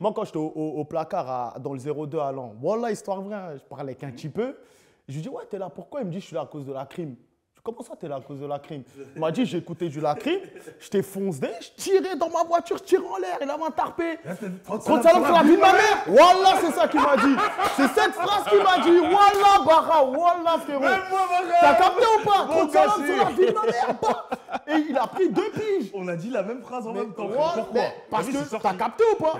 Moi, quand j'étais au, placard dans le 02 à l'an. voilà, histoire vraie, hein, je parlais avec un petit peu. Je lui dis, ouais, t'es là, pourquoi? Il me dit, je suis là à cause de la crime. Je dis, comment ça, t'es là à cause de la crime? Il m'a dit, j'ai écouté du la crime, Je t'ai foncé, je tirais dans ma voiture, je tirais en l'air, il a un tarpé. Contre salam sur la vie de ma mère Wallah, c'est ça qu'il m'a dit. C'est cette phrase qu'il m'a dit. Wallah, Bara, Wallah, frérot. T'as capté ou pas? Bon Contre salam sur la vie de ma mère. Et il a pris deux piges. On a dit la même phrase en même temps. Pourquoi? Parce ah que t'as capté ou pas?